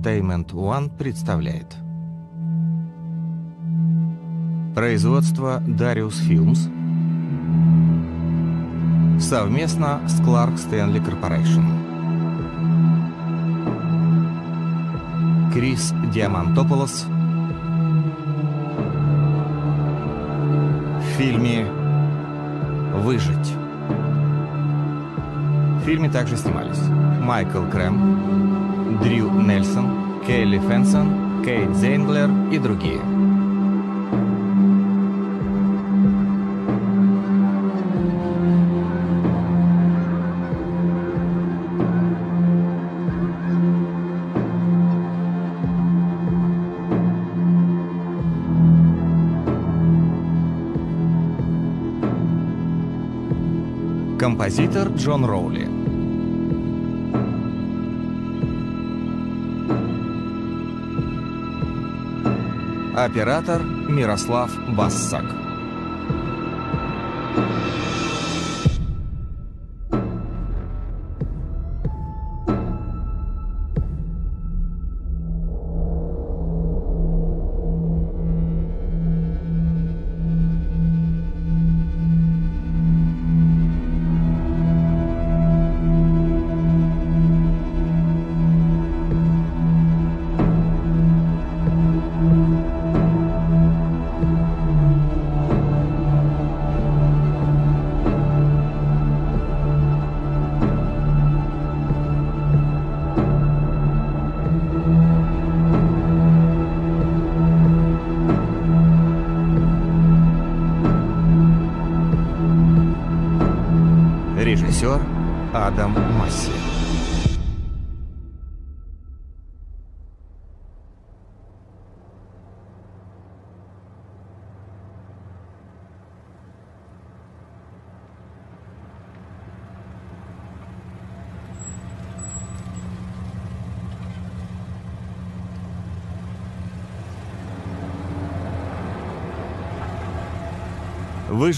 Entertainment One представляет. Производство Darius Films совместно с Clark Stanley Corporation. Крис Диамантополос в фильме «Выжить». В фильме также снимались Майкл Крэм, Дрю Нельсон, Келли Фенсон, Кейт Зейнглер и другие. Композитор Джон Роули. Оператор Мирослав Бассак.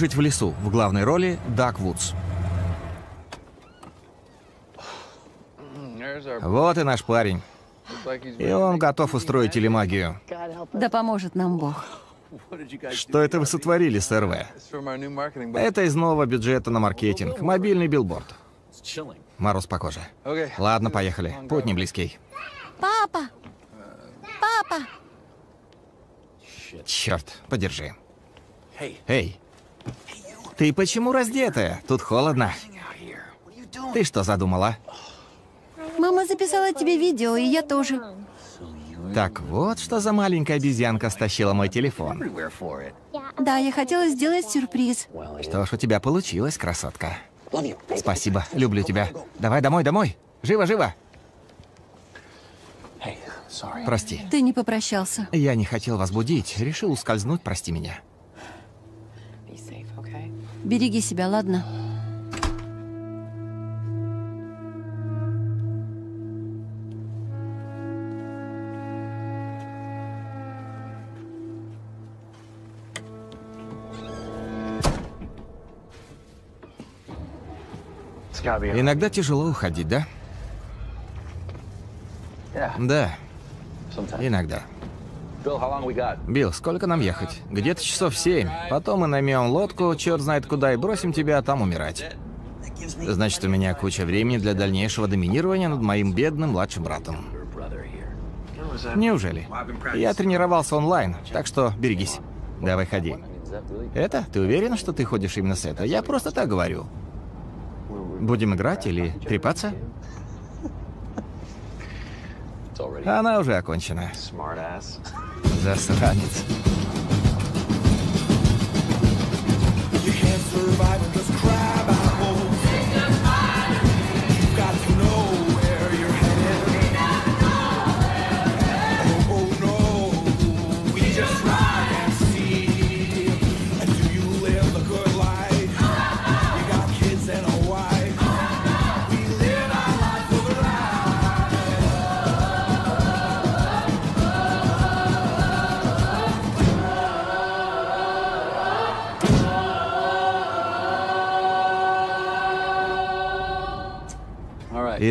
Выжить в лесу. В главной роли Дак Вудс. Вот и наш парень. И он готов устроить телемагию. Да поможет нам Бог. Что это вы сотворили, сэр В? Это из нового бюджета на маркетинг. Мобильный билборд. Мороз по коже. Ладно, поехали. Путь не близкий. Папа! Папа! Черт, подержи. Эй, ты почему раздетая? Тут холодно. Ты что задумала? Мама записала тебе видео, и я тоже. Так вот, что за маленькая обезьянка стащила мой телефон. Да, я хотела сделать сюрприз. Что ж, у тебя получилось, красотка. Спасибо, люблю тебя. Давай домой, домой. Живо, живо. Прости. Ты не попрощался. Я не хотел вас будить. Решил ускользнуть, прости меня. Береги себя, ладно? Иногда тяжело уходить, да? Да, иногда. Билл, сколько нам ехать? Где-то часов семь. Потом мы наймем лодку, черт знает куда, и бросим тебя там умирать. Значит, у меня куча времени для дальнейшего доминирования над моим бедным младшим братом. Неужели? Я тренировался онлайн, так что берегись. Давай ходи. Это? Ты уверен, что ты ходишь именно с этого? Я просто так говорю. Будем играть или трепаться? Она уже окончена. Засранец.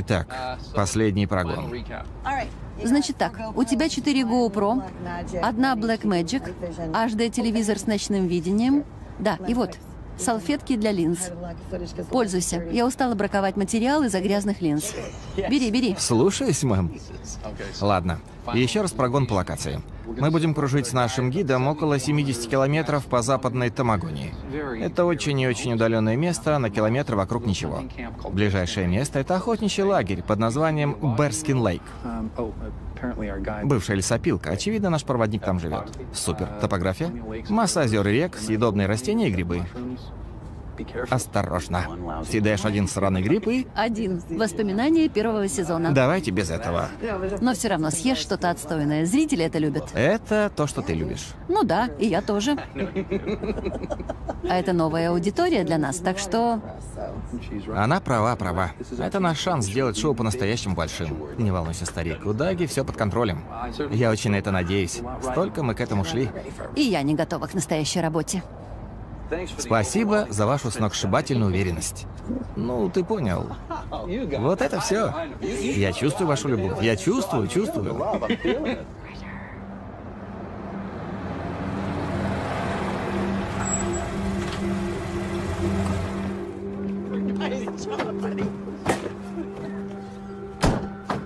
Итак, последний прогон. Значит так, у тебя 4 GoPro, одна Blackmagic, HD-телевизор с ночным видением. Да, и вот, салфетки для линз. Пользуйся. Я устала браковать материал из-за грязных линз. Бери, бери. Слушаюсь, мэм. Ладно. Еще раз прогон по локации. Мы будем кружить с нашим гидом около 70 километров по западной Тамагонии. Это очень и очень удаленное место, на километр вокруг ничего. Ближайшее место — это охотничий лагерь под названием Берскин Лейк. Бывшая лесопилка. Очевидно, наш проводник там живет. Супер. Топография? Масса озер и рек, съедобные растения и грибы. Осторожно. Съедаешь один сраный гриб и... Один. Воспоминания первого сезона. Давайте без этого. Но все равно съешь что-то отстойное. Зрители это любят. Это то, что ты любишь. Ну да, и я тоже. А это новая аудитория для нас, так что... Она права, права. Это наш шанс сделать шоу по-настоящему большим. Не волнуйся, старик, у Даги все под контролем. Я очень на это надеюсь. Столько мы к этому шли. И я не готова к настоящей работе. Спасибо за вашу сногсшибательную уверенность. Ну, ты понял. Вот это все. Я чувствую вашу любовь. Я чувствую, чувствую.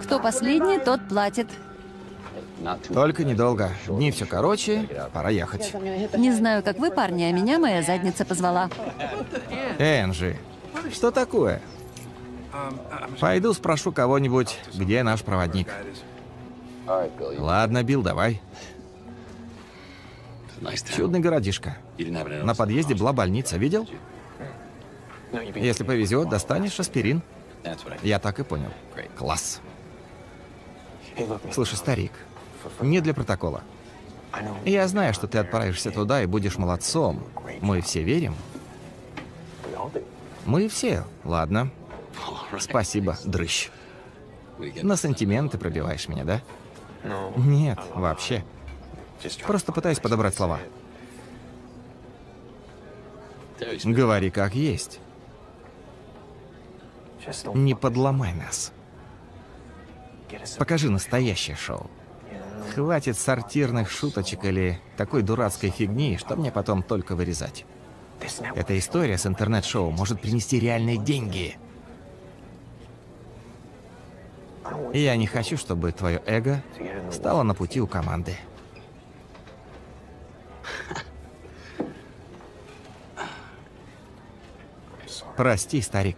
Кто последний, тот платит. Только недолго. Дни все короче, пора ехать. Не знаю, как вы, парни, а меня моя задница позвала. Энджи, что такое? Пойду спрошу кого-нибудь, где наш проводник. Ладно, Билл, давай. Чудный городишко. На подъезде была больница, видел? Если повезет, достанешь аспирин. Я так и понял. Класс. Слушай, старик, не для протокола. Я знаю, что ты отправишься туда и будешь молодцом. Мы все верим. Мы все. Ладно. Спасибо, дрыщ. На сантименты пробиваешь меня, да? Нет, вообще. Просто пытаюсь подобрать слова. Говори как есть. Не подломай нас. Покажи настоящее шоу. Хватит сортирных шуточек или такой дурацкой фигни, что мне потом только вырезать. Эта история с интернет-шоу может принести реальные деньги. И я не хочу, чтобы твое эго стало на пути у команды. Прости, старик.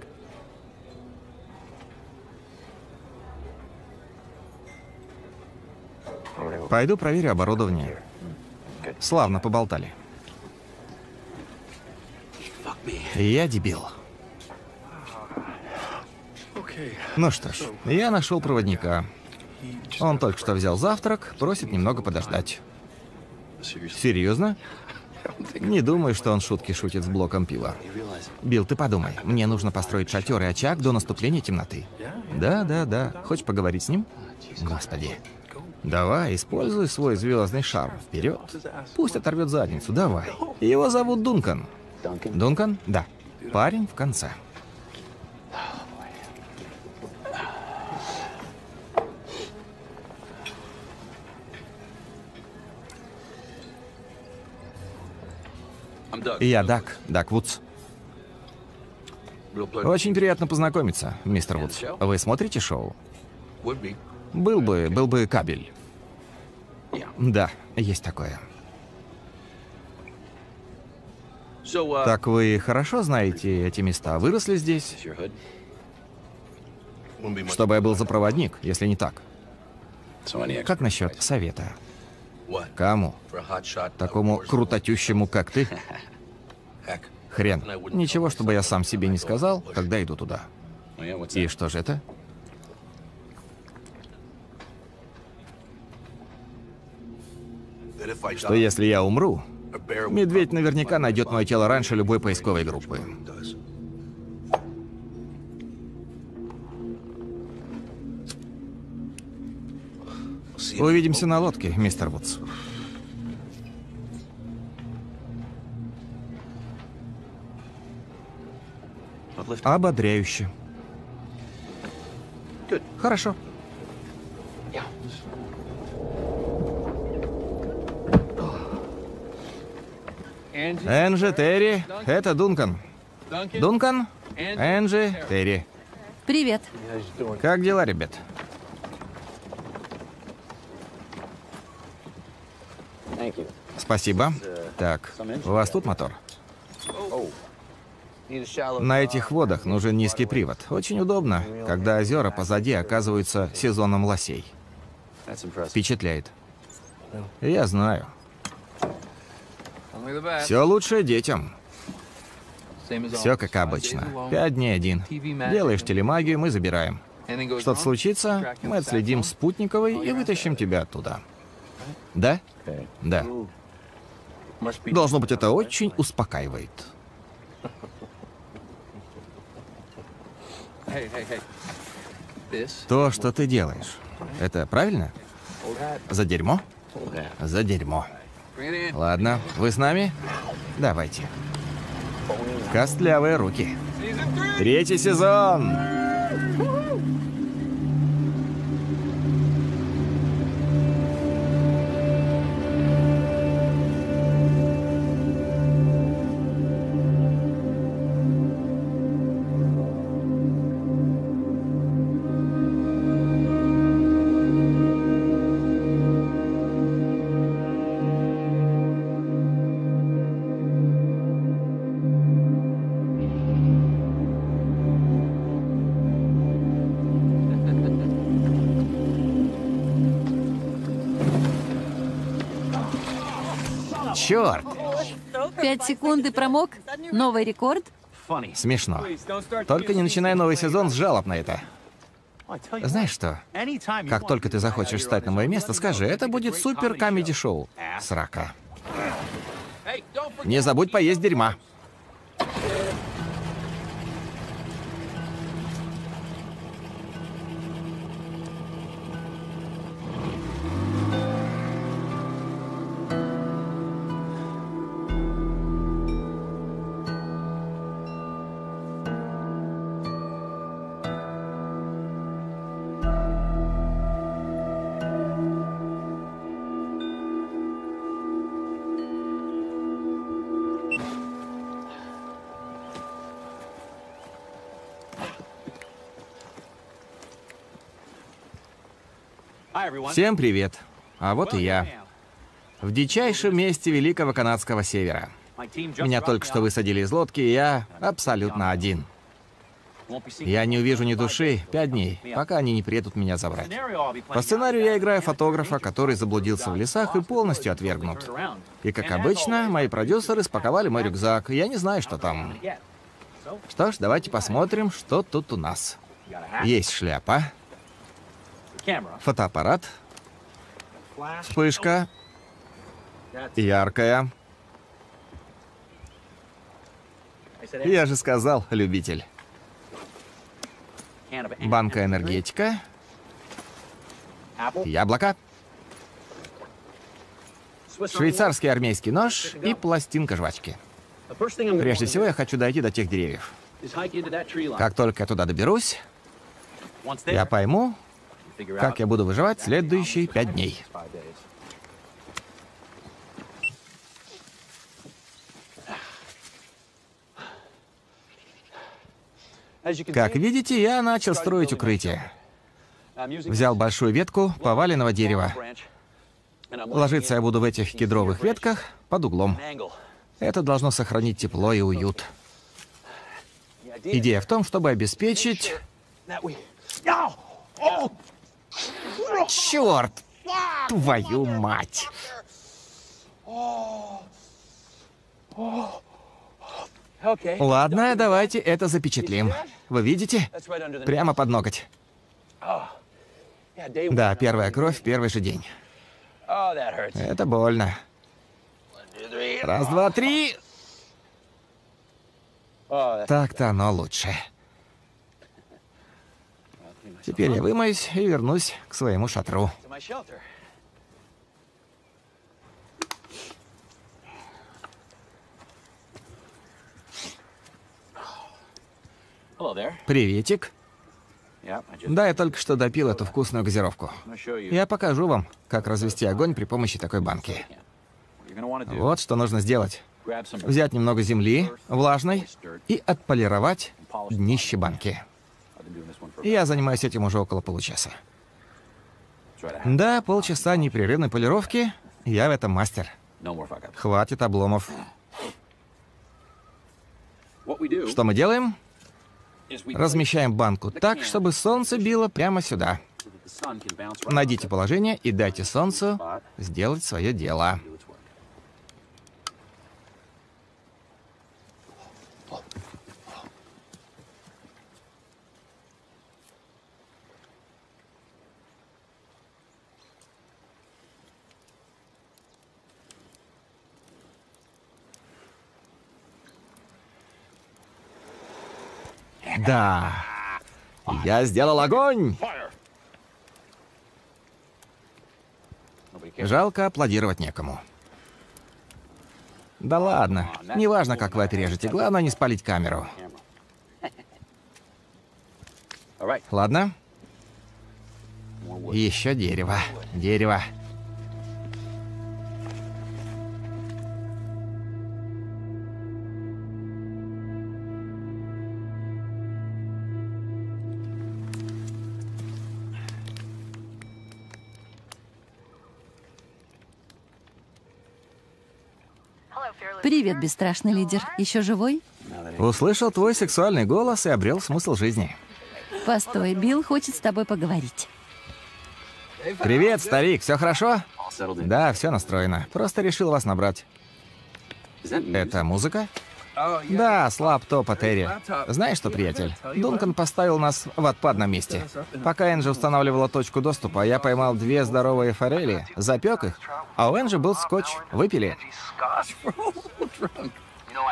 Пойду проверю оборудование. Славно поболтали. Я дебил. Ну что ж, я нашел проводника. Он только что взял завтрак, просит немного подождать. Серьезно? Не думаю, что он шутки шутит с блоком пива. Билл, ты подумай, мне нужно построить шатер и очаг до наступления темноты. Да, да, да. Хочешь поговорить с ним? Господи. Давай, используй свой звездный шар. Вперед. Пусть оторвет задницу, давай. Его зовут Дункан. Дункан? Да. Парень в конце. Я Дак, Дак Вудс. Очень приятно познакомиться, мистер Вудс. Вы смотрите шоу? Был бы, был бы кабель. Да, есть такое. Так вы хорошо знаете эти места? Выросли здесь? Чтобы я был за проводник, если не так. Как насчет совета? Кому? Такому крутотющему, как ты? Хрен. Ничего, чтобы я сам себе не сказал, когда иду туда. И что же это? Что если я умру, медведь наверняка найдет мое тело раньше любой поисковой группы. Увидимся на лодке, мистер Вудс. Ободряюще. Хорошо. Энджи, Терри, это Дункан. Дункан, Энджи, Терри. Привет. Как дела, ребят? Спасибо. Так, у вас тут мотор? На этих водах нужен низкий привод. Очень удобно, когда озера позади оказываются сезоном лосей. Впечатляет. Я знаю. Все лучше детям. Все как обычно. Пять дней один. Делаешь телемагию, мы забираем. Что-то случится, мы отследим спутниковый и вытащим тебя оттуда. Да? Да. Должно быть, это очень успокаивает. То, что ты делаешь, это правильно? За дерьмо? За дерьмо. Ладно, вы с нами? Давайте. Костлявые руки. Третий сезон! Черт! Пять секунд и промок. Новый рекорд. Смешно. Только не начинай новый сезон с жалоб на это. Знаешь что? Как только ты захочешь встать на мое место, скажи, это будет супер камеди шоу. Срака. Не забудь поесть дерьма. Всем привет. А вот и я. В дичайшем месте Великого Канадского Севера. Меня только что высадили из лодки, и я абсолютно один. Я не увижу ни души пять дней, пока они не приедут меня забрать. По сценарию я играю фотографа, который заблудился в лесах и полностью отвергнут. И как обычно, мои продюсеры спаковали мой рюкзак, и я не знаю, что там. Что ж, давайте посмотрим, что тут у нас. Есть шляпа, фотоаппарат, вспышка, яркая. Я же сказал, любитель. Банка энергетика, яблоко, швейцарский армейский нож и пластинка жвачки. Прежде всего, я хочу дойти до тех деревьев. Как только я туда доберусь, я пойму, как я буду выживать следующие пять дней. Как видите, я начал строить укрытие. Взял большую ветку поваленного дерева. Ложиться я буду в этих кедровых ветках под углом. Это должно сохранить тепло и уют. Идея в том, чтобы обеспечить... Черт! Твою мать! Ладно, давайте это запечатлим. Вы видите? Прямо под ноготь. Да, первая кровь первый же день. Это больно. Раз, два, три. Так-то оно лучше. Теперь я вымоюсь и вернусь к своему шатру. Приветик. Да, я только что допил эту вкусную газировку. Я покажу вам, как развести огонь при помощи такой банки. Вот что нужно сделать. взять немного земли, влажной, и отполировать днище банки. Я занимаюсь этим уже около получаса. Да, полчаса непрерывной полировки, я в этом мастер. Хватит обломов. Что мы делаем? Размещаем банку так, чтобы солнце било прямо сюда. Найдите положение и дайте солнцу сделать свое дело. Да. Я сделал огонь. Жалко, аплодировать некому. Да ладно, неважно, как вы отрежете, главное не спалить камеру. Ладно? Еще дерево, дерево. Привет, бесстрашный лидер. Еще живой? Услышал твой сексуальный голос и обрел смысл жизни. Постой, Билл хочет с тобой поговорить. Привет, старик, все хорошо? Да, все настроено. Просто решил вас набрать. Это музыка? Да, с лаптопа Терри. Знаешь что, приятель? Дункан поставил нас в отпадном месте. Пока Энджи устанавливала точку доступа, я поймал две здоровые форели, запек их, а у Энджи был скотч. Выпили.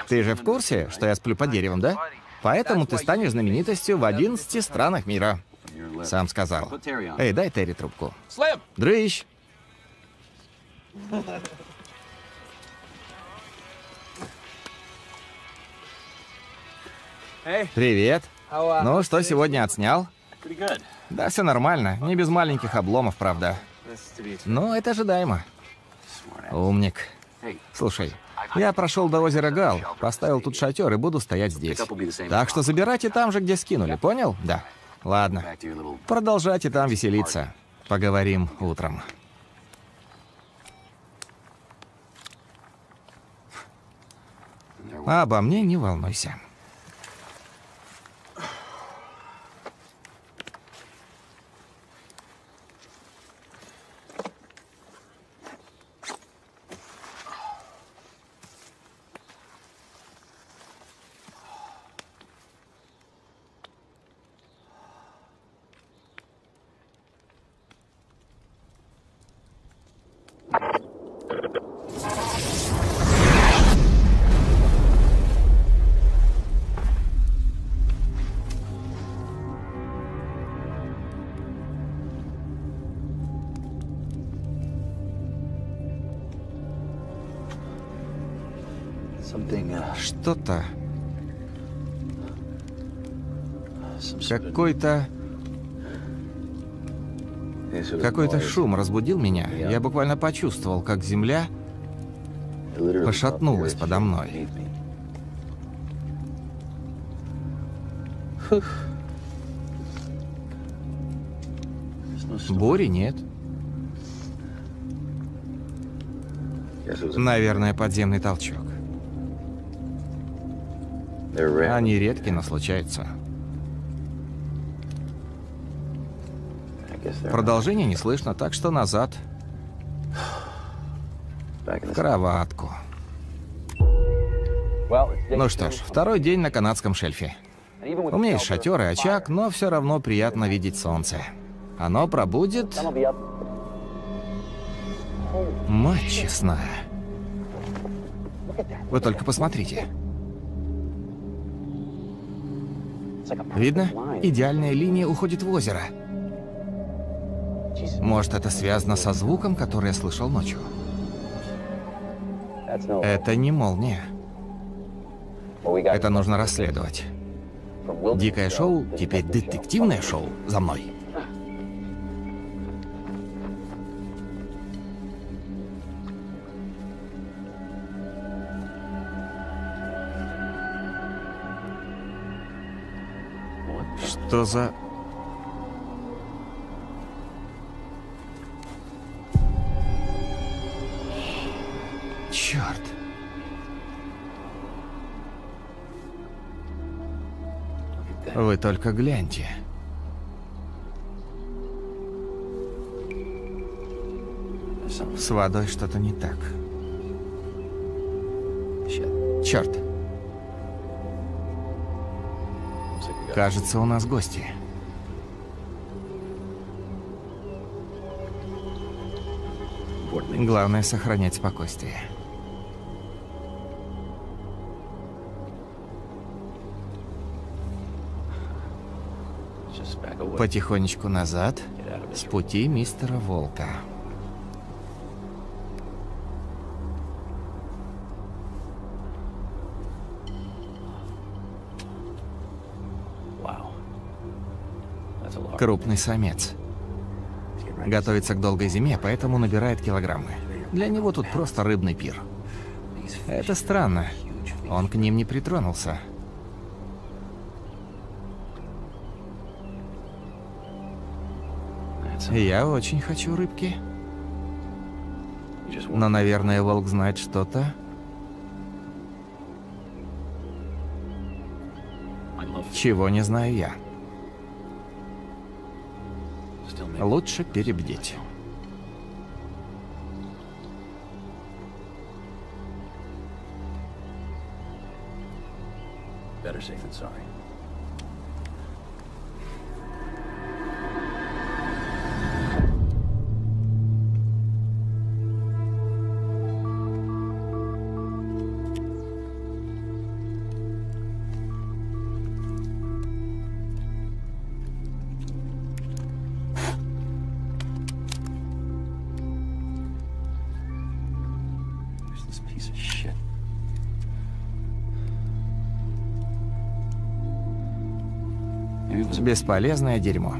Ты же в курсе, что я сплю под деревом, да? Поэтому ты станешь знаменитостью в 11 странах мира. Сам сказал. Эй, дай Терри трубку. Дрыщ. Привет. Ну, что сегодня отснял? Да, все нормально. Не без маленьких обломов, правда. Но это ожидаемо. Умник. Слушай, я прошел до озера Гал, поставил тут шатер и буду стоять здесь. Так что забирайте там же, где скинули, понял? Да. Ладно. Продолжайте там веселиться. Поговорим утром. А обо мне не волнуйся. Что-то... Какой-то... Какой-то шум разбудил меня. Я буквально почувствовал, как земля пошатнулась подо мной. Бури нет. Наверное, подземный толчок. Они редки, но случаются. Продолжение не слышно, так что назад. В кроватку. Ну что ж, второй день на канадском шельфе. У меня есть шатер и очаг, но все равно приятно видеть солнце. Оно пробудет... Мать честная. Вы только посмотрите. Видно? Идеальная линия уходит в озеро. Может, это связано со звуком, который я слышал ночью? Это не молния. Это нужно расследовать. Дикое шоу, теперь детективное шоу. За мной. Что за... Черт. Вы только гляньте. С водой что-то не так. Черт. Кажется, у нас гости. Главное сохранять спокойствие. Потихонечку назад, с пути мистера Волка. Крупный самец. Готовится к долгой зиме, поэтому набирает килограммы. Для него тут просто рыбный пир. Это странно. Он к ним не притронулся. Я очень хочу рыбки. Но, наверное, волк знает что-то. Чего не знаю я. Лучше перебдеть. Better safe than sorry. Бесполезное дерьмо.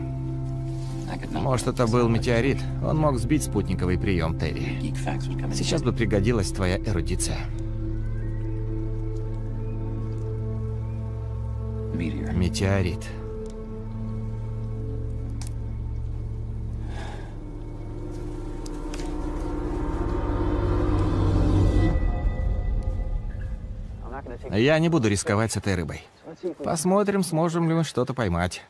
Может, это был метеорит. Он мог сбить спутниковый прием Терри. Сейчас бы пригодилась твоя эрудиция. Метеорит. Я не буду рисковать с этой рыбой. Посмотрим, сможем ли мы что-то поймать.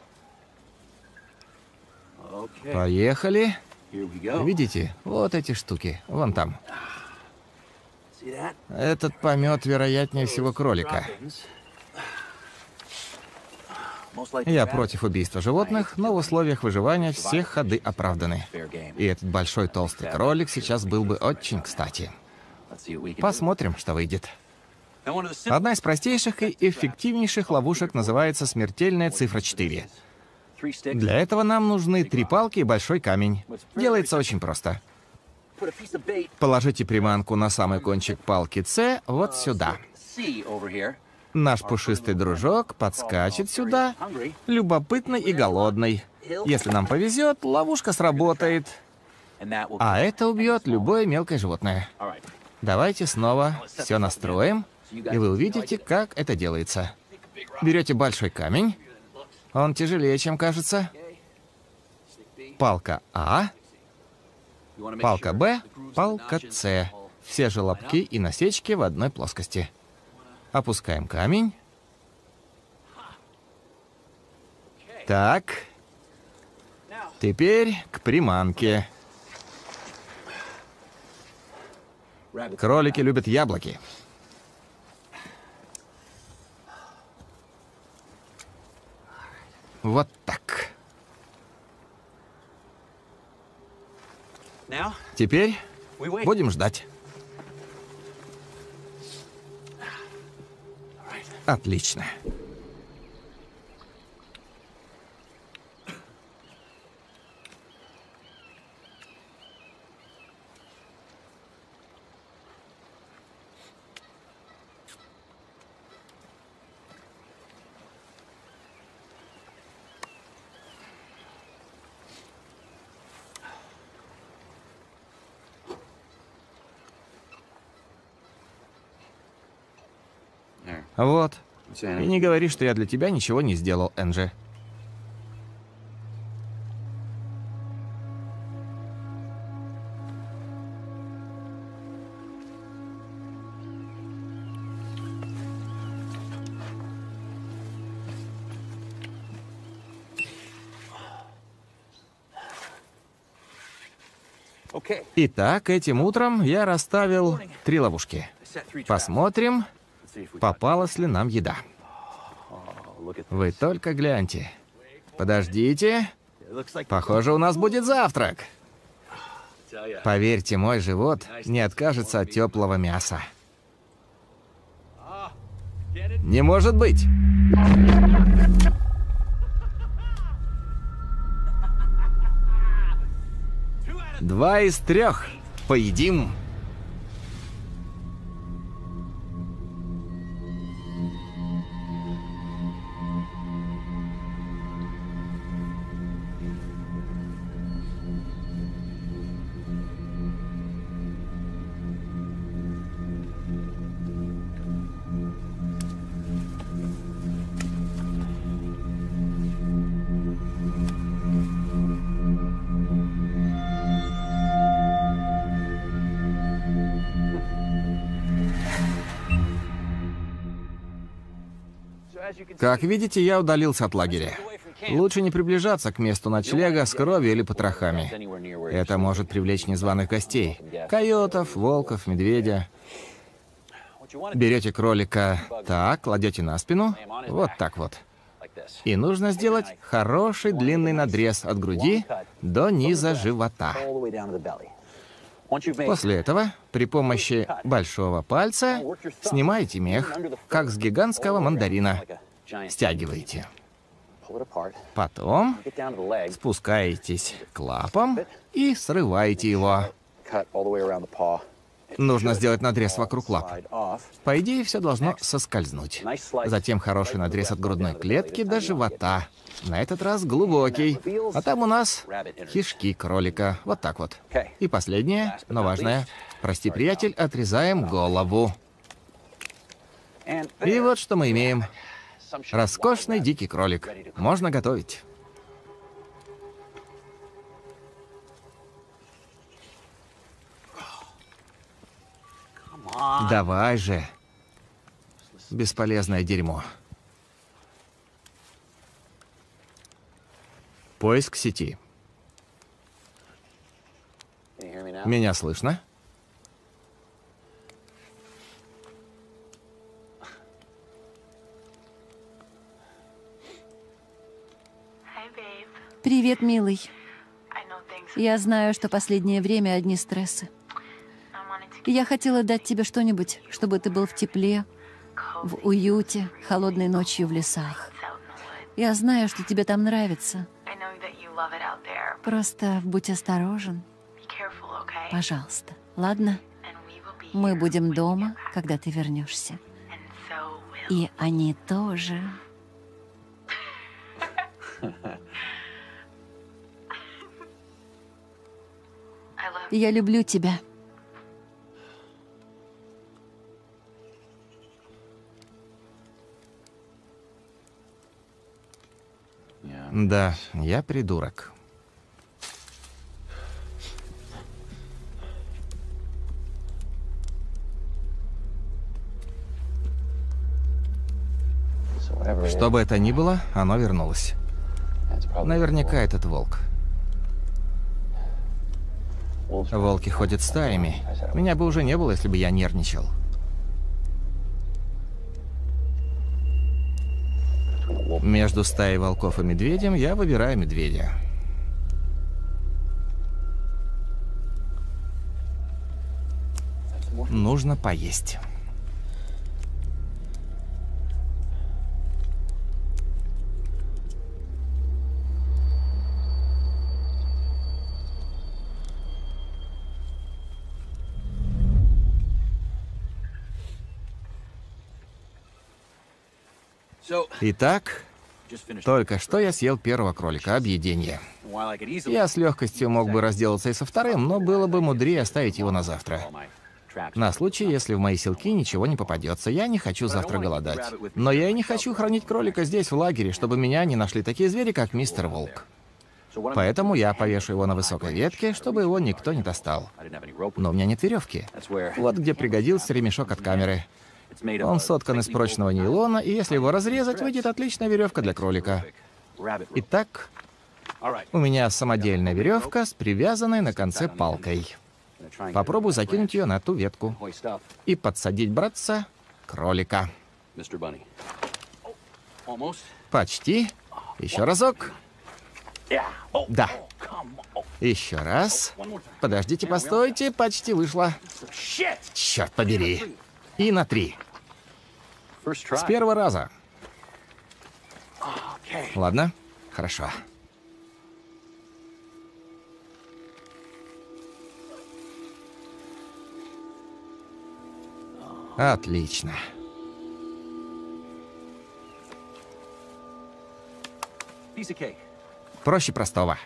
Поехали. Видите, вот эти штуки, вон там. Этот помет, вероятнее всего, кролика. Я против убийства животных, но в условиях выживания все ходы оправданы. И этот большой толстый кролик сейчас был бы очень кстати. Посмотрим, что выйдет. Одна из простейших и эффективнейших ловушек называется смертельная цифра 4. Для этого нам нужны три палки и большой камень. Делается очень просто. Положите приманку на самый кончик палки С вот сюда. Over here. Наш пушистый дружок подскачет сюда, любопытный и голодный. Если нам повезет, ловушка сработает, а это убьет любое мелкое животное. Давайте снова все настроим, и вы увидите, как это делается. Берете большой камень. Он тяжелее, чем кажется. Палка А, палка Б, палка С. Все желобки и насечки в одной плоскости. Опускаем камень. Так. Теперь к приманке. Кролики любят яблоки. Вот так. Теперь будем ждать. Отлично. Вот. И не говори, что я для тебя ничего не сделал, Энджи. Итак, этим утром я расставил три ловушки. Посмотрим, Попалась ли нам еда. Oh, Вы только гляньте. Подождите. Похоже, у нас будет завтрак. Поверьте, мой живот не откажется от теплого мяса. Не может быть. Два из трех. Поедим. Как видите, я удалился от лагеря. Лучше не приближаться к месту ночлега с кровью или потрохами. Это может привлечь незваных гостей. Койотов, волков, медведя. Берете кролика так, кладете на спину, вот так вот. И нужно сделать хороший длинный надрез от груди до низа живота. После этого при помощи большого пальца снимаете мех, как с гигантского мандарина. Стягиваете. Потом спускаетесь к лапам и срываете его. Нужно сделать надрез вокруг лап. По идее, все должно соскользнуть. Затем хороший надрез от грудной клетки до живота. На этот раз глубокий. А там у нас кишки кролика. Вот так вот. И последнее, но важное. Прости, приятель, отрезаем голову. И вот что мы имеем. Роскошный дикий кролик. Можно готовить. Давай же. Бесполезное дерьмо. Поиск сети. Меня слышно? Привет, милый. Я знаю, что последнее время одни стрессы. Я хотела дать тебе что-нибудь, чтобы ты был в тепле, в уюте, холодной ночью в лесах. Я знаю, что тебе там нравится. Просто будь осторожен, пожалуйста. Ладно? Мы будем дома, когда ты вернешься. И они тоже. I love Я люблю тебя. Да, я придурок. Что бы это ни было, оно вернулось. Наверняка этот волк. Волки ходят стаями. Меня бы уже не было, если бы я нервничал. Между стаей волков и медведем я выбираю медведя. Нужно поесть. Итак, только что я съел первого кролика, объедение. Я с легкостью мог бы разделаться и со вторым, но было бы мудрее оставить его на завтра. На случай, если в мои селки ничего не попадется. Я не хочу завтра голодать. Но я и не хочу хранить кролика здесь, в лагере, чтобы меня не нашли такие звери, как мистер Волк. Поэтому я повешу его на высокой ветке, чтобы его никто не достал. Но у меня нет веревки. Вот где пригодился ремешок от камеры. Он соткан из прочного нейлона, и если его разрезать, выйдет отличная веревка для кролика. Итак. У меня самодельная веревка с привязанной на конце палкой. Попробую закинуть ее на ту ветку и подсадить братца кролика. Почти. Еще разок. Да. Еще раз. Подождите, постойте, почти вышло. Черт побери. И на три. С первого раза. Ладно? Хорошо. Отлично. Проще простого.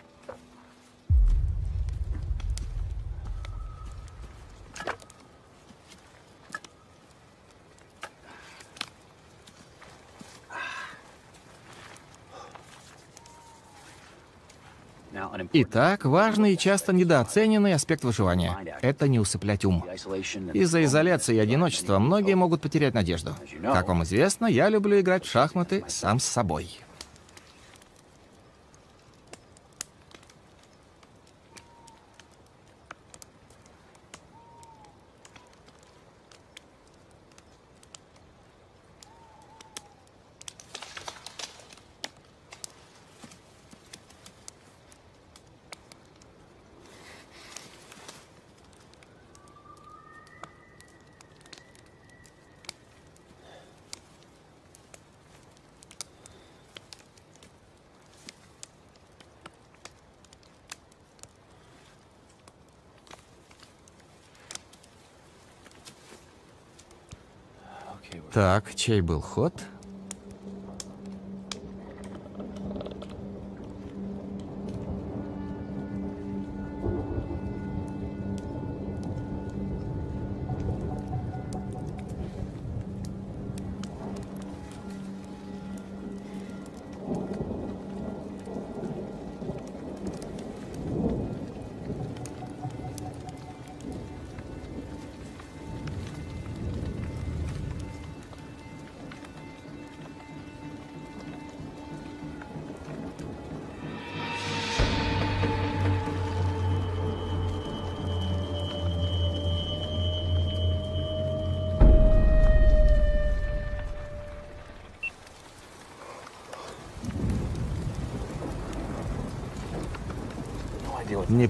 Итак, важный и часто недооцененный аспект выживания — это не усыплять ум. Из-за изоляции и одиночества многие могут потерять надежду. Как вам известно, я люблю играть в шахматы сам с собой. Так, чей был ход?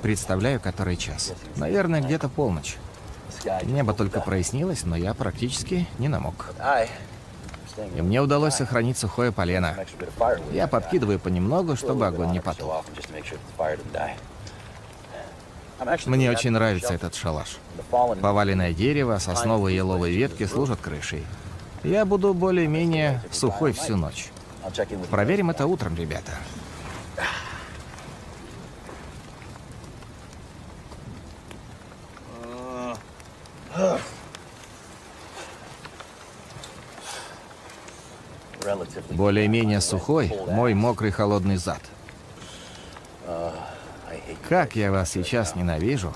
Представляю, который час. Наверное, где-то полночь. Небо только прояснилось, но я практически не намок. И мне удалось сохранить сухое полено. Я подкидываю понемногу, чтобы огонь не потух. Мне очень нравится этот шалаш. Поваленное дерево, сосновые и еловые ветки служат крышей. Я буду более-менее сухой всю ночь. Проверим это утром, ребята. Более-менее сухой мой мокрый холодный зад. Как я вас сейчас ненавижу.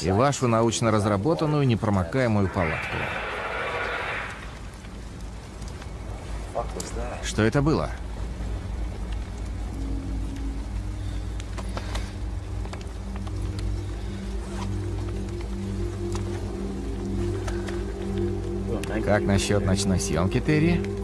И вашу научно разработанную непромокаемую палатку. Что это было? Как насчет ночной съемки, Терри?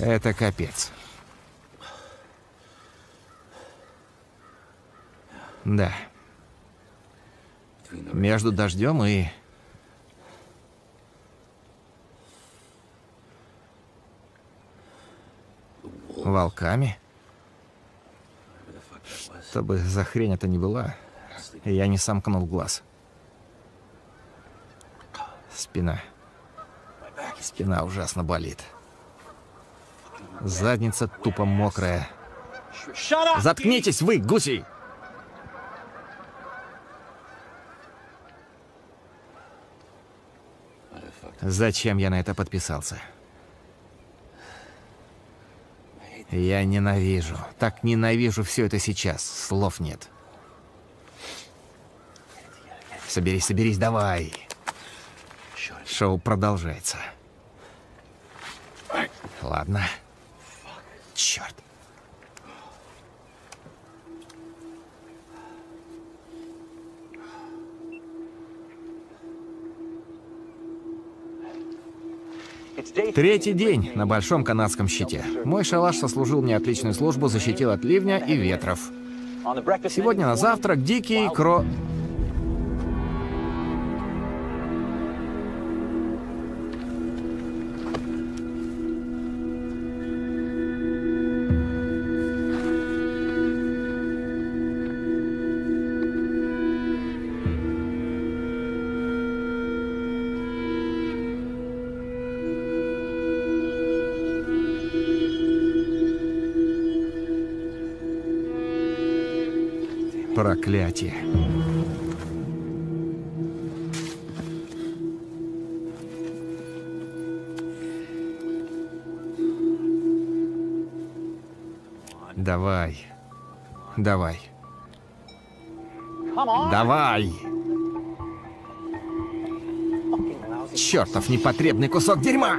Это капец. Да. Между дождем и... Волками? Что бы за хрень это ни была, я не сомкнул глаз. Спина. Спина ужасно болит. Задница тупо мокрая. Заткнитесь вы, гуси! Зачем я на это подписался? Я ненавижу. Так ненавижу все это сейчас. Слов нет. Соберись, соберись, давай. Шоу продолжается. Ладно. Черт. Третий день на Большом Канадском щите. Мой шалаш сослужил мне отличную службу, защитил от ливня и ветров. Сегодня на завтрак дикий кро... Проклятие. Давай. Давай. Давай! Чертов непотребный кусок дерьма!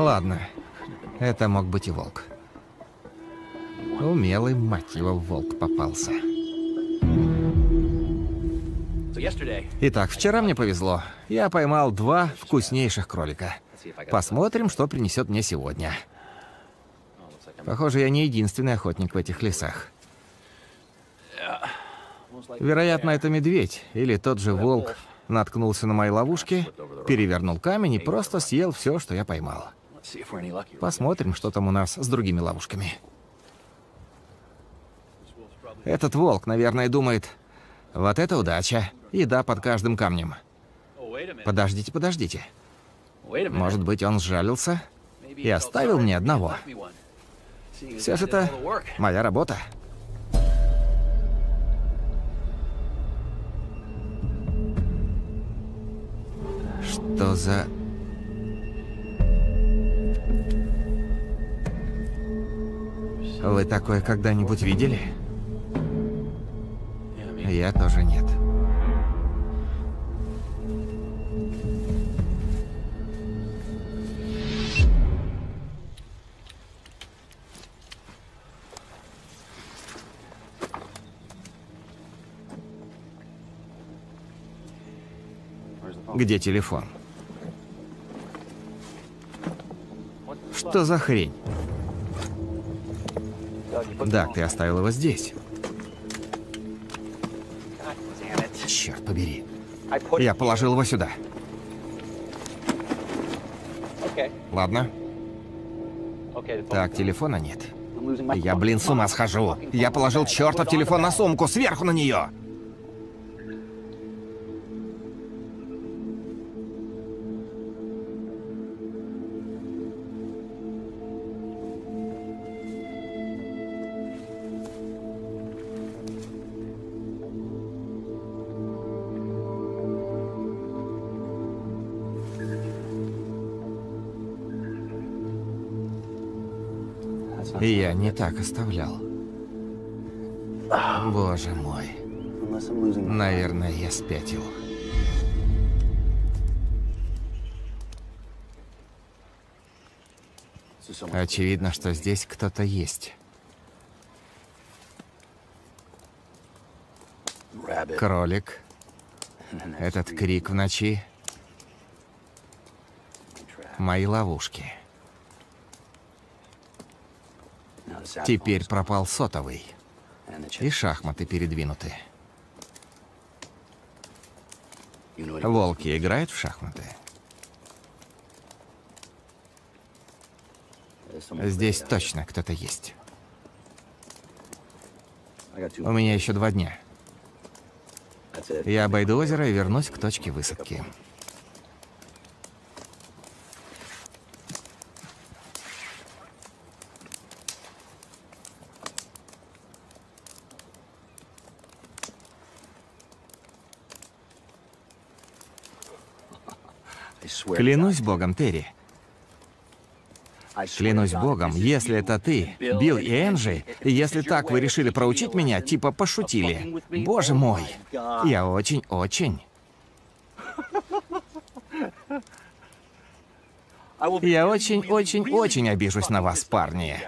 Ладно. Это мог быть и волк. Умелый, мать его, волк попался. Итак, вчера мне повезло. Я поймал два вкуснейших кролика. Посмотрим, что принесет мне сегодня. Похоже, я не единственный охотник в этих лесах. Вероятно, это медведь или тот же волк наткнулся на мои ловушки, перевернул камень и просто съел все, что я поймал. Посмотрим, что там у нас с другими ловушками. Этот волк, наверное, думает, вот это удача, еда под каждым камнем. Подождите, подождите. Может быть, он сжалился и оставил мне одного. Все же это моя работа. Что за... Вы такое когда-нибудь видели? Я тоже нет. Где телефон? Что за хрень? Да, ты оставил его здесь. Черт побери. Я положил его сюда. Ладно. Так, телефона нет. Я, блин, с ума схожу. Я положил чертов телефон на сумку, сверху на нее. Так оставлял. Боже мой. Наверное, я спятил. Очевидно, что здесь кто-то есть. кролик, этот крик в ночи, мои ловушки. Теперь пропал сотовый, и шахматы передвинуты. Волки играют в шахматы. Здесь точно кто-то есть. У меня еще два дня. Я обойду озеро и вернусь к точке высадки. Клянусь богом, Терри. Клянусь богом, если это ты, Билл и Энджи, если так вы решили проучить меня, типа пошутили. Боже мой, я очень-очень... Я очень-очень-очень обижусь на вас, парни.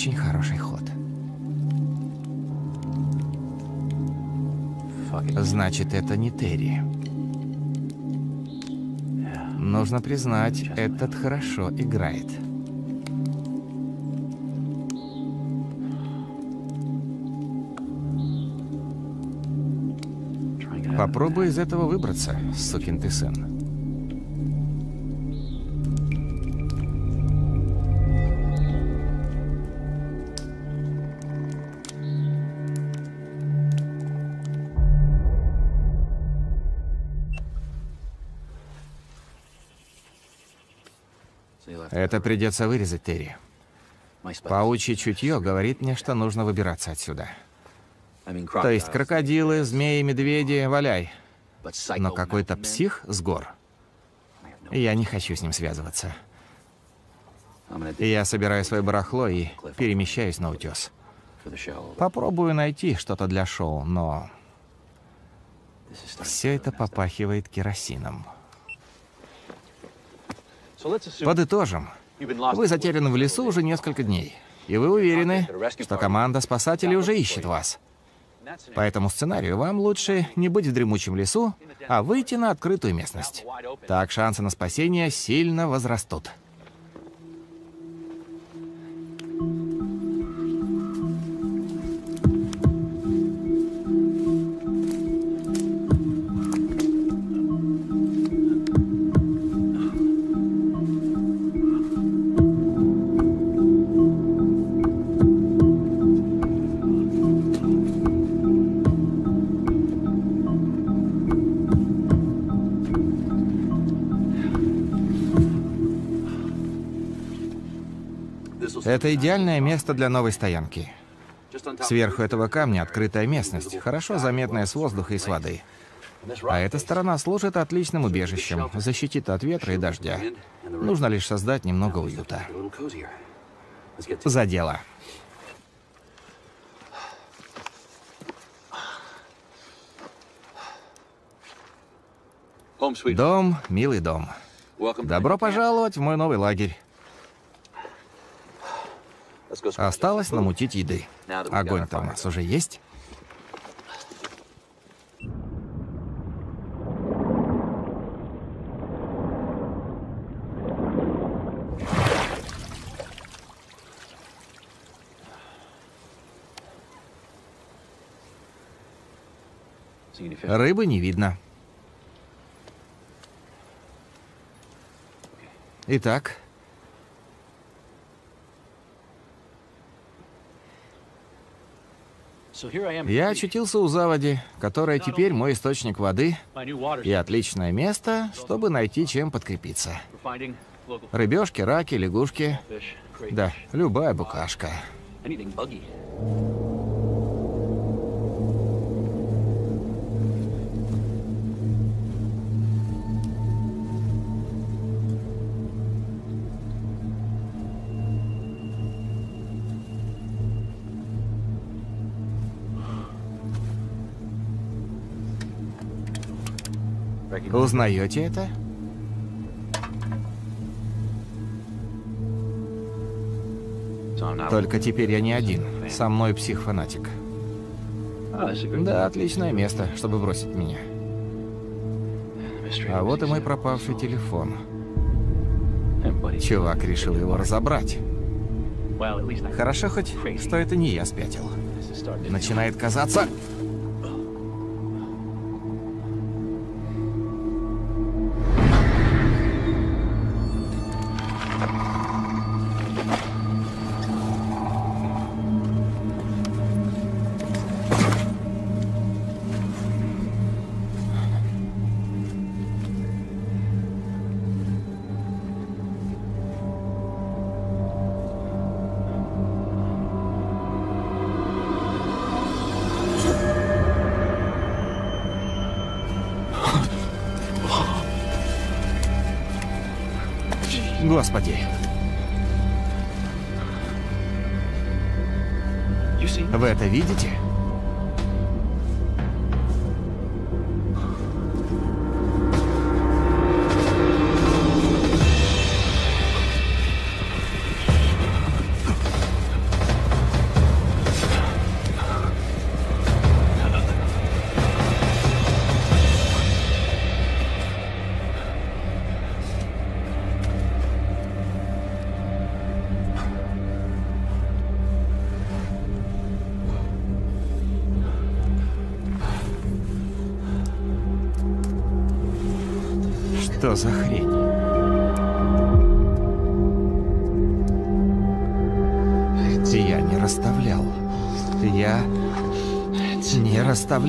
Очень хороший ход. Значит, это не Терри. Нужно признать, этот хорошо играет. Попробуй из этого выбраться, сукин ты сын. Это придется вырезать, Терри. Паучье чутье говорит мне, что нужно выбираться отсюда. То есть крокодилы, змеи, медведи, валяй. Но какой-то псих с гор. Я не хочу с ним связываться. Я собираю свое барахло и перемещаюсь на утес. Попробую найти что-то для шоу, но... Все это попахивает керосином. Подытожим. Вы затеряны в лесу уже несколько дней. И вы уверены, что команда спасателей уже ищет вас. По этому сценарию вам лучше не быть в дремучем лесу, а выйти на открытую местность. Так шансы на спасение сильно возрастут. Это идеальное место для новой стоянки. Сверху этого камня открытая местность, хорошо заметная с воздуха и с воды. А эта сторона служит отличным убежищем, защитит от ветра и дождя. Нужно лишь создать немного уюта. За дело. Дом, милый дом. Добро пожаловать в мой новый лагерь. Осталось намутить еды. Огонь-то у нас уже есть? Рыбы не видно. Итак, я очутился у заводи, которая теперь мой источник воды и отличное место, чтобы найти чем подкрепиться. Рыбешки, раки, лягушки. Да, любая букашка. Anything buggy. Узнаете это? Только теперь я не один. Со мной психфанатик. Да, отличное место, чтобы бросить меня. А вот и мой пропавший телефон. Чувак решил его разобрать. Хорошо хоть, что это не я спятил. Начинает казаться... Господи. Вы это видите?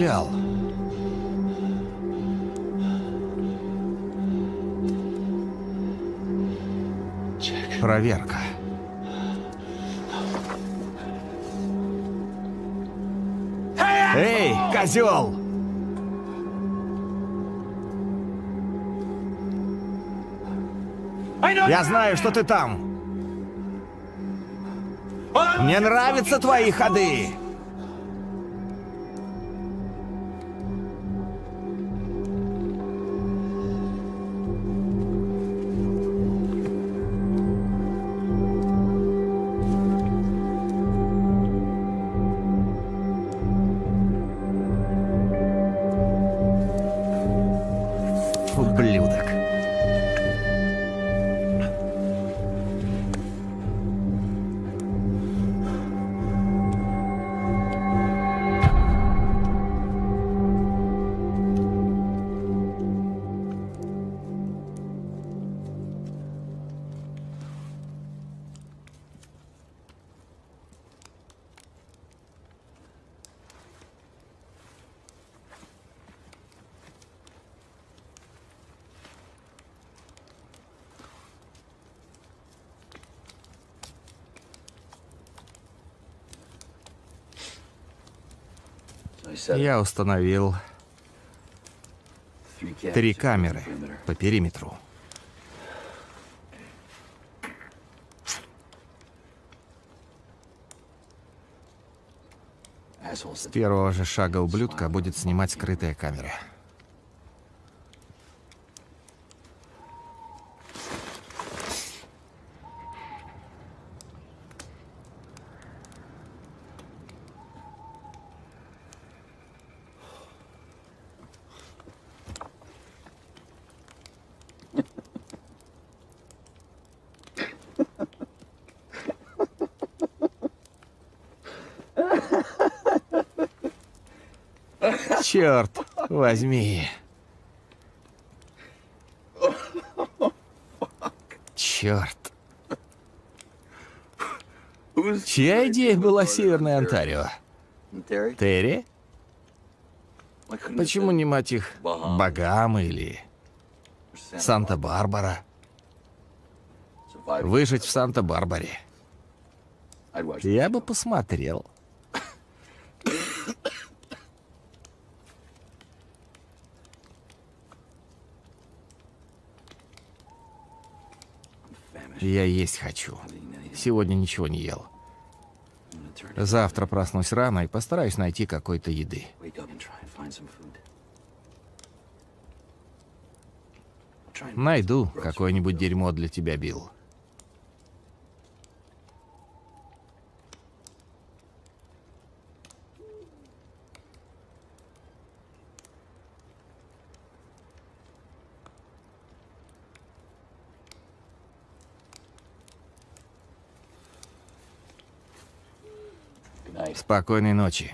Расставлял. Проверка. Эй, козел! Я знаю, что ты там. Мне нравятся твои ходы. Я установил три камеры по периметру. С первого же шага ублюдка будет снимать скрытая камера. Черт возьми. Черт. Чья идея была Северная Онтарио? Терри? Почему не мать их Багамы или Санта-Барбара? Выжить в Санта-Барбаре. Я бы посмотрел. Я есть хочу. Сегодня ничего не ел. Завтра проснусь рано и постараюсь найти какой-то еды. Найду какое-нибудь дерьмо для тебя, Билл. Спокойной ночи.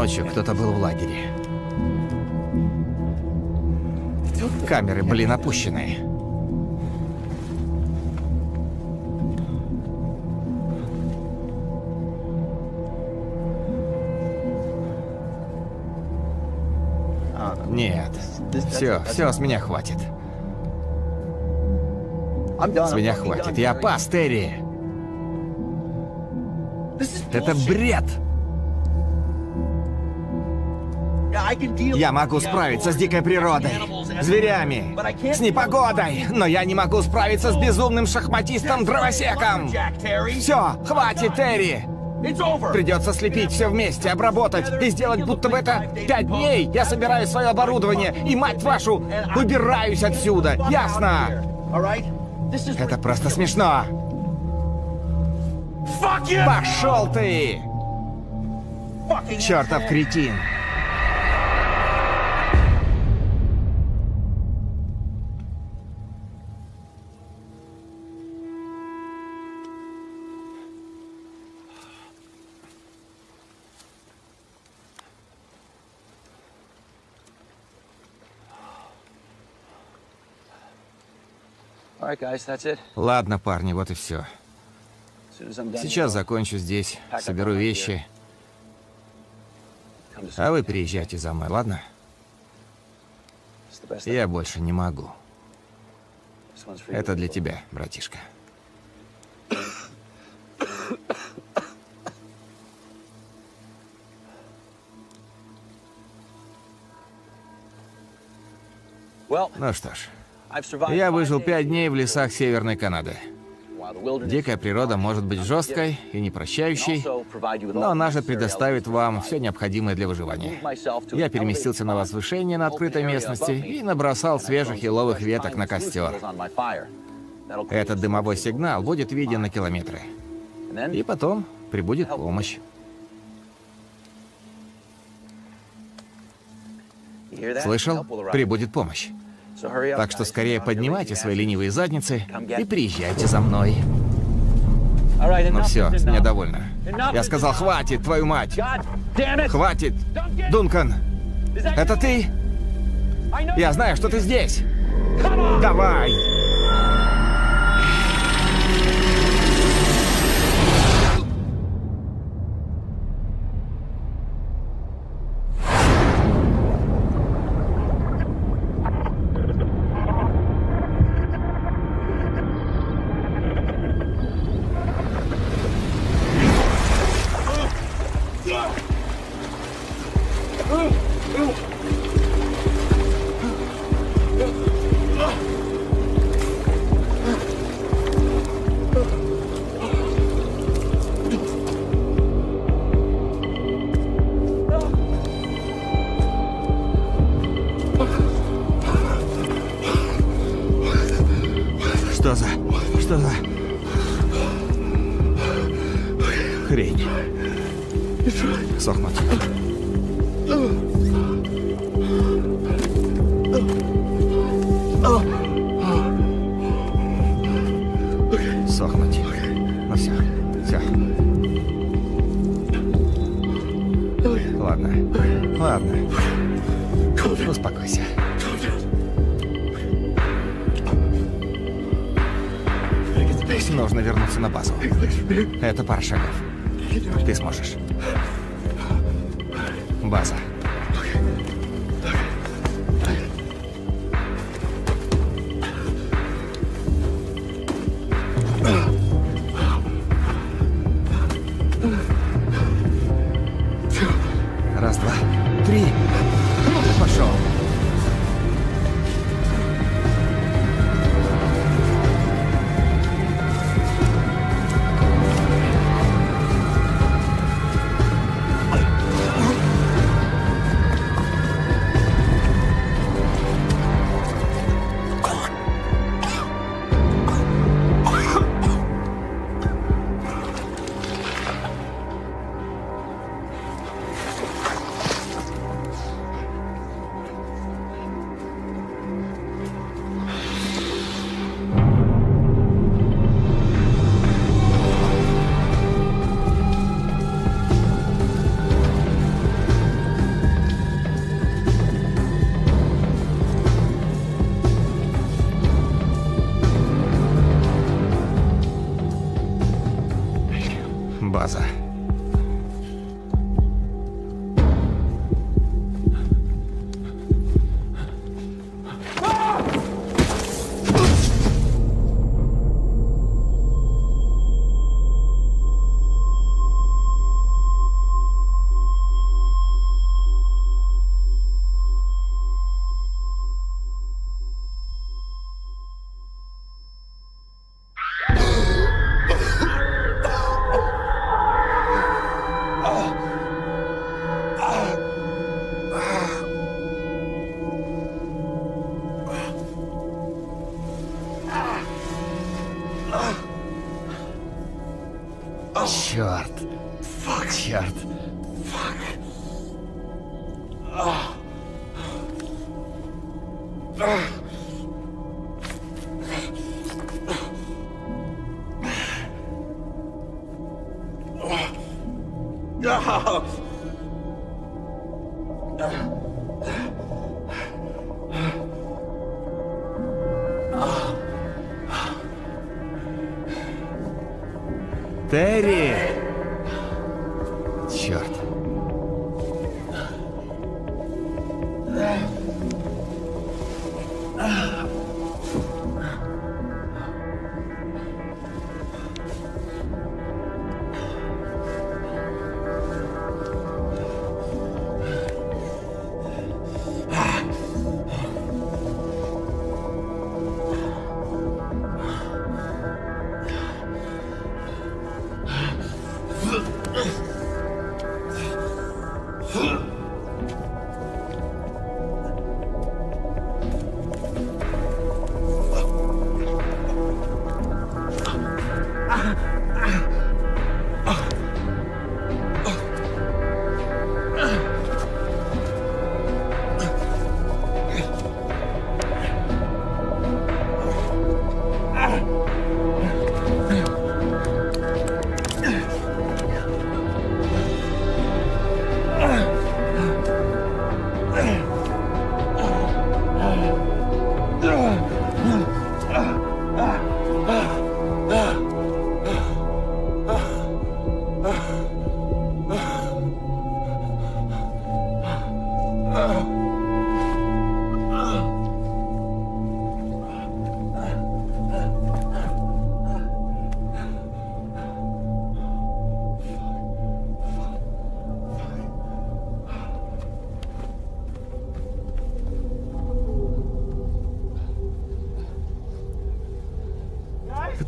Ночью кто-то был в лагере. Камеры, блин, опущены. Нет. Все, все, с меня хватит. С меня хватит. Я пас, Терри. Это бред. Я могу справиться с дикой природой, зверями, с непогодой, но я не могу справиться с безумным шахматистом-дровосеком. Все, хватит, Терри. Придется слепить все вместе, обработать и сделать, будто бы это пять дней. Я собираю свое оборудование и, мать вашу, выбираюсь отсюда. Ясно? Это просто смешно. Пошел ты! Чертов кретин! Ладно, парни, вот и все. Сейчас закончу здесь, соберу вещи, а вы приезжайте за мной, ладно? Я больше не могу. Это для тебя, братишка. Ну что ж, я выжил пять дней в лесах Северной Канады. Дикая природа может быть жесткой и непрощающей, но она же предоставит вам все необходимое для выживания. Я переместился на возвышение на открытой местности и набросал свежих еловых веток на костер. Этот дымовой сигнал будет виден на километры. И потом прибудет помощь. Слышал? Прибудет помощь. Так что скорее поднимайте свои ленивые задницы и приезжайте за мной. Ну все, с меня довольно. Я сказал, хватит, твою мать! Хватит! Дункан, это ты? Я знаю, что ты здесь. Давай!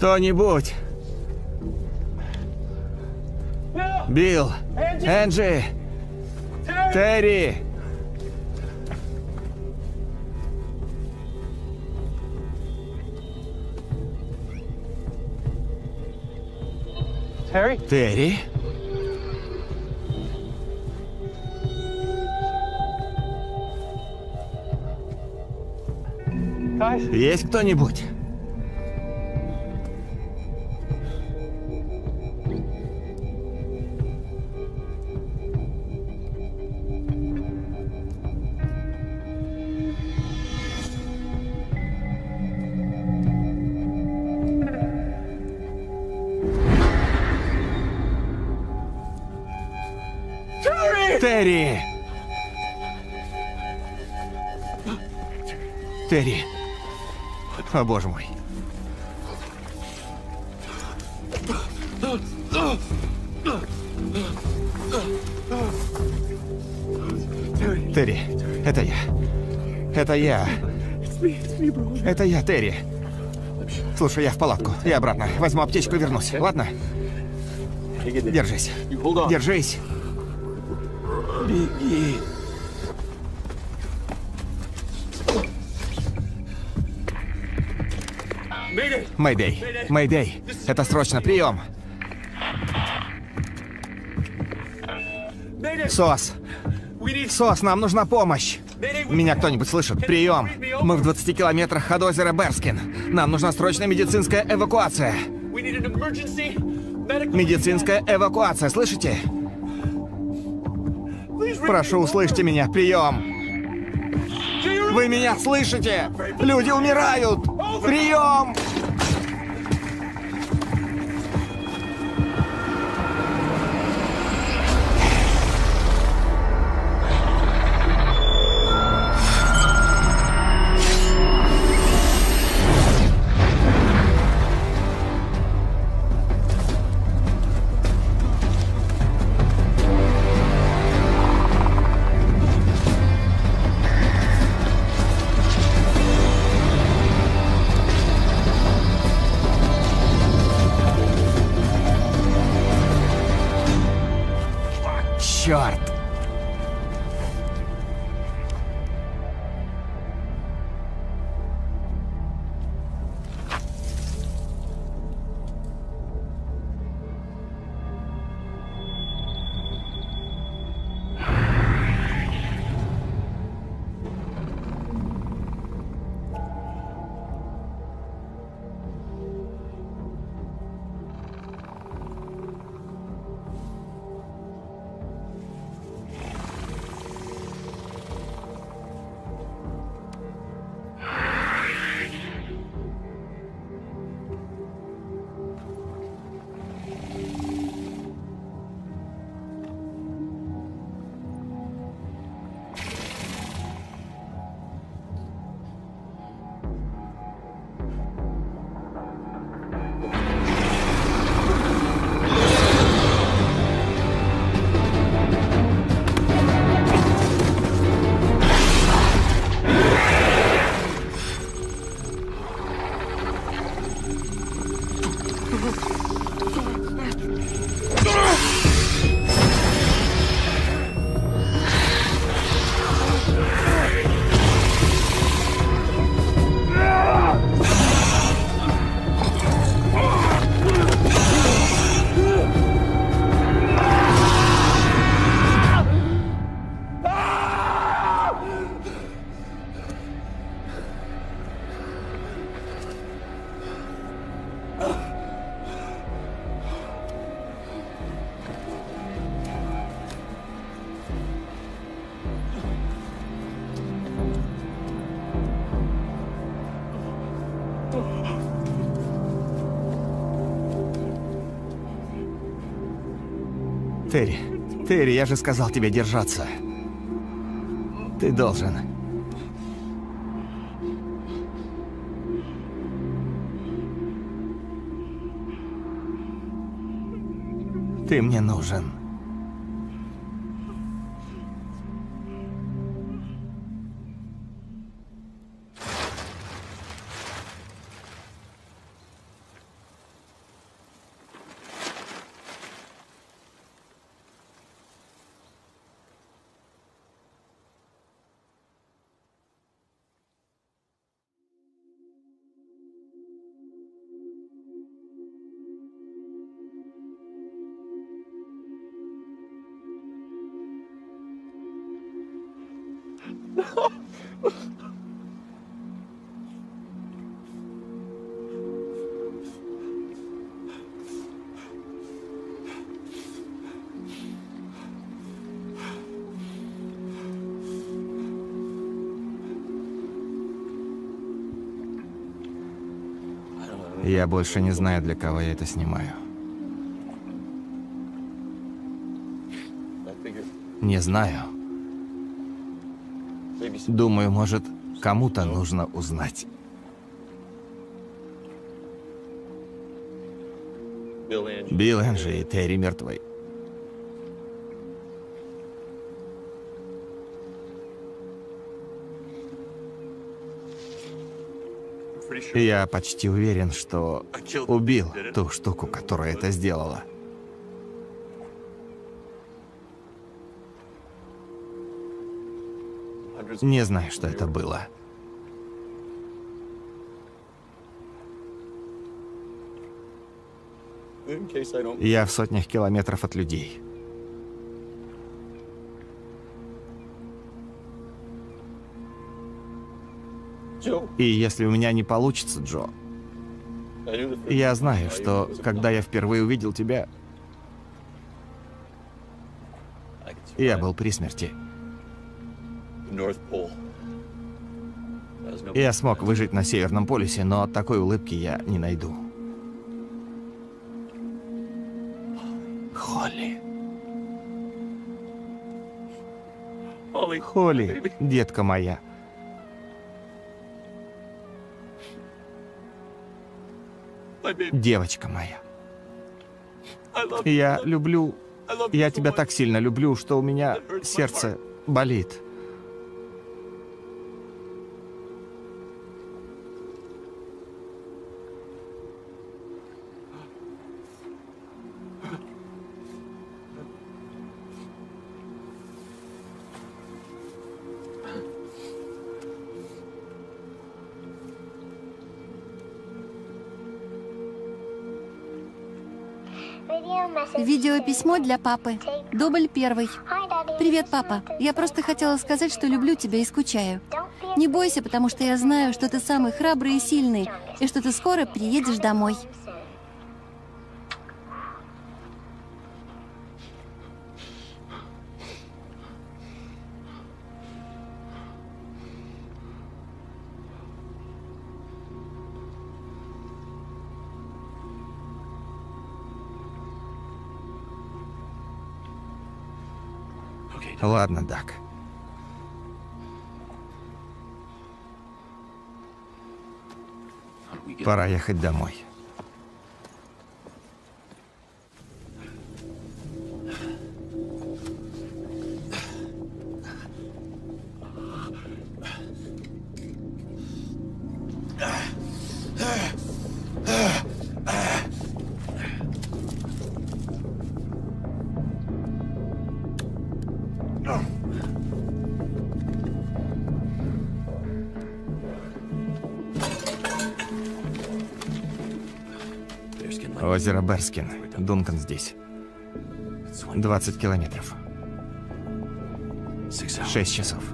Кто-нибудь! Билл! Энджи! Терри! Терри? Есть кто-нибудь? О, боже мой. Терри, это я. Это я. Это я, Терри. Слушай, я в палатку. Я обратно. Возьму аптечку и вернусь. Ладно? Держись. Держись. Беги. Мэйдэй. Мэйдэй. Это срочно. Прием. СОС. СОС, нам нужна помощь. Меня кто-нибудь слышит? Прием. Мы в 20 километрах от озера Берскин. Нам нужна срочная медицинская эвакуация. Медицинская эвакуация, слышите? Прошу, услышьте меня. Прием. Вы меня слышите? Люди умирают. Прием. Терри, я же сказал тебе держаться. Ты должен. Ты мне нужен. Я больше не знаю, для кого я это снимаю. Не знаю. Думаю, может, кому-то нужно узнать. Билл Энджи и Терри мертвы. Я почти уверен, что убил ту штуку, которая это сделала. Не знаю, что это было. Я в сотнях километров от людей. И если у меня не получится, Джо, я знаю, что когда я впервые увидел тебя, я был при смерти. Я смог выжить на Северном полюсе, но такой улыбки я не найду. Холли. Холли, детка моя. Девочка моя. Я люблю... Я тебя так сильно люблю, что у меня сердце болит. Видеописьмо для папы. Дубль первый. Привет, папа. Я просто хотела сказать, что люблю тебя и скучаю. Не бойся, потому что я знаю, что ты самый храбрый и сильный, и что ты скоро приедешь домой. Ладно, Дак. Пора ехать домой. Озеро Берскин. Дункан здесь. 20 километров. 6 часов.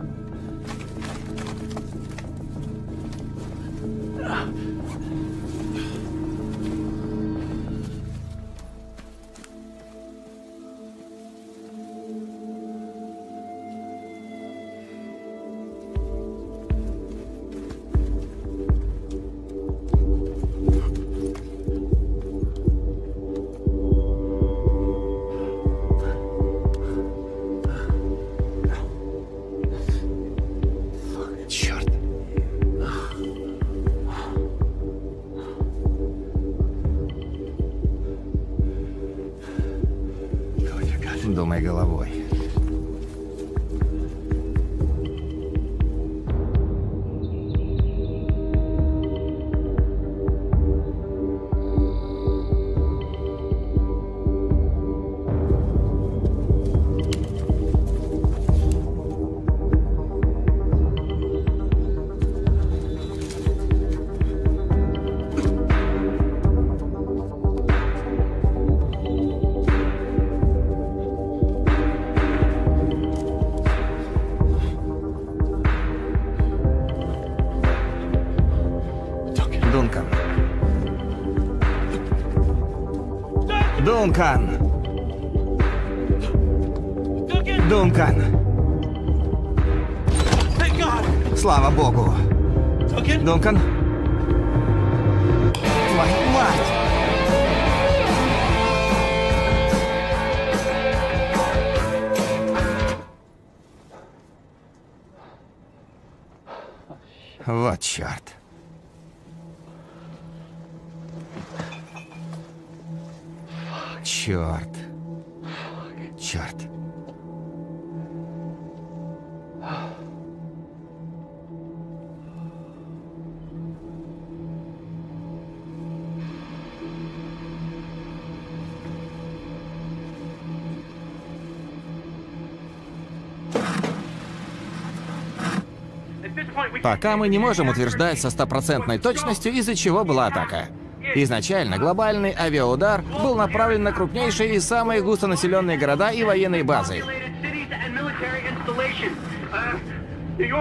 Пока мы не можем утверждать со стопроцентной точностью, из-за чего была атака. Изначально глобальный авиаудар был направлен на крупнейшие и самые густонаселенные города и военные базы.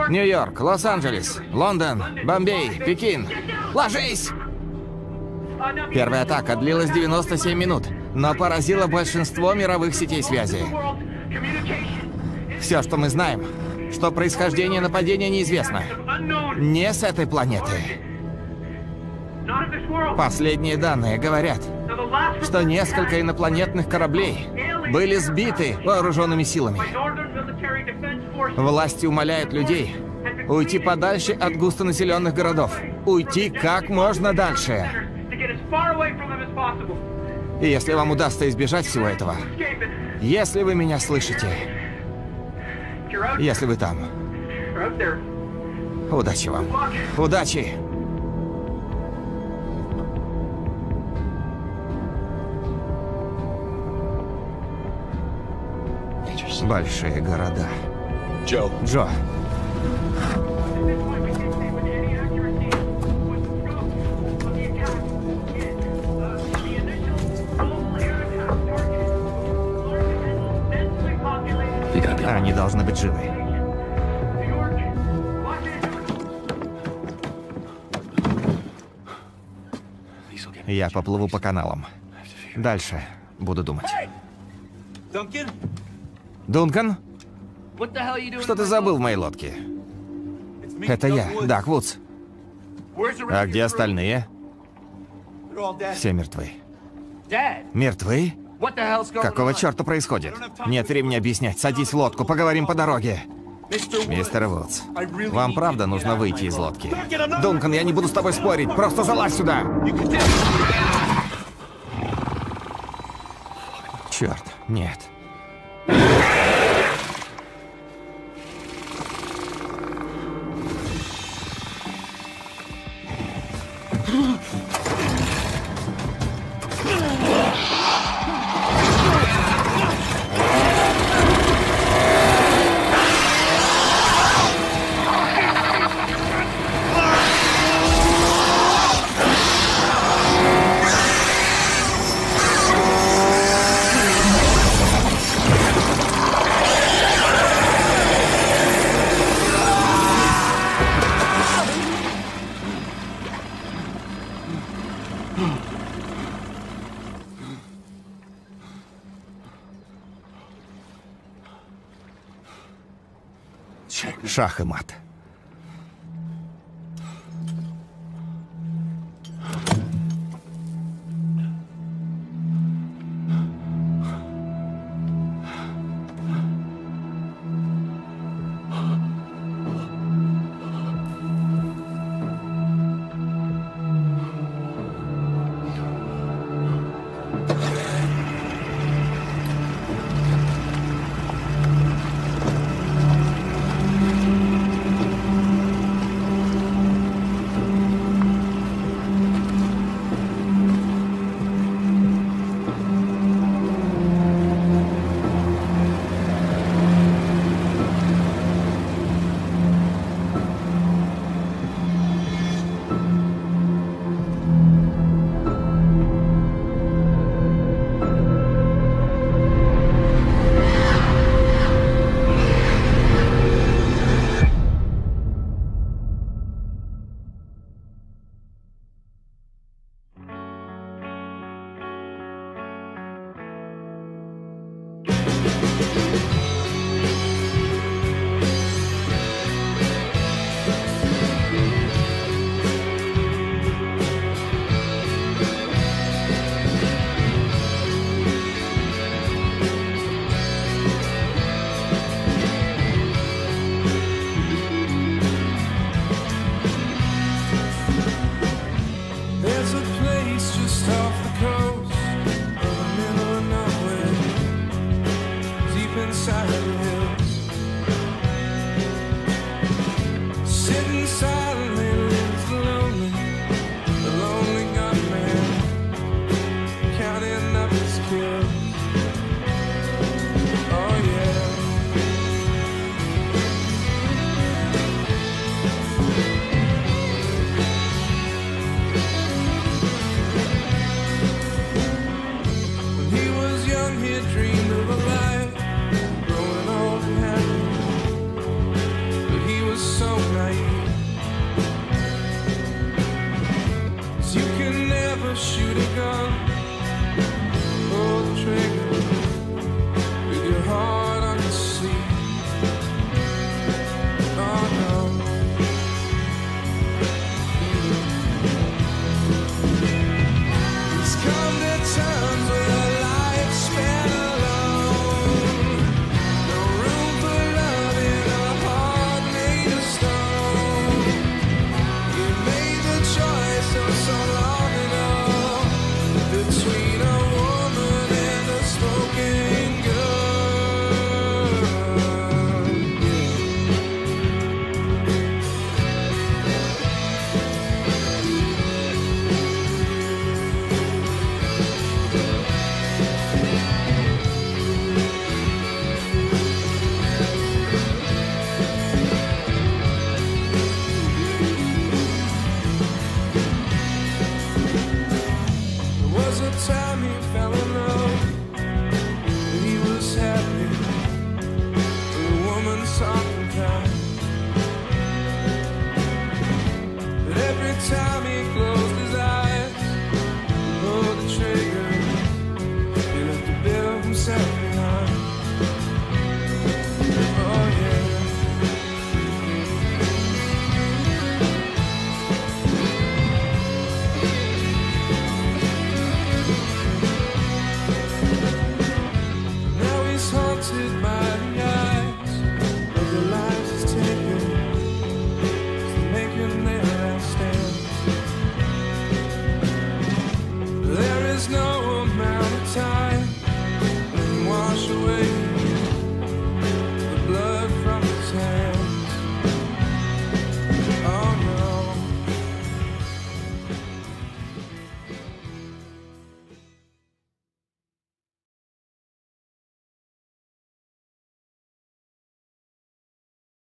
Нью-Йорк, Лос-Анджелес, Лондон, Бомбей, Пекин. Ложись! Первая атака длилась 97 минут, но поразила большинство мировых сетей связи. Все, что мы знаем, что происхождение нападения неизвестно. Не с этой планеты. Последние данные говорят, что несколько инопланетных кораблей были сбиты вооруженными силами. Власти умоляют людей уйти подальше от густонаселенных городов. Уйти как можно дальше. И если вам удастся избежать всего этого, если вы меня слышите, если вы там, удачи вам. Удачи! Большие города. Joe. Джо, быть живы. Я поплыву по каналам. Дальше буду думать. Дункан, что ты забыл в моей лодке? Это я. Дак Вудс. А где остальные? Все мертвы. Мертвы? Какого черта происходит? Нет времени объяснять. Садись в лодку, поговорим по дороге. Мистер Вудс, вам правда нужно выйти из лодки. Дункан, я не буду с тобой спорить. Просто залазь сюда. Черт, нет. Шах и мат.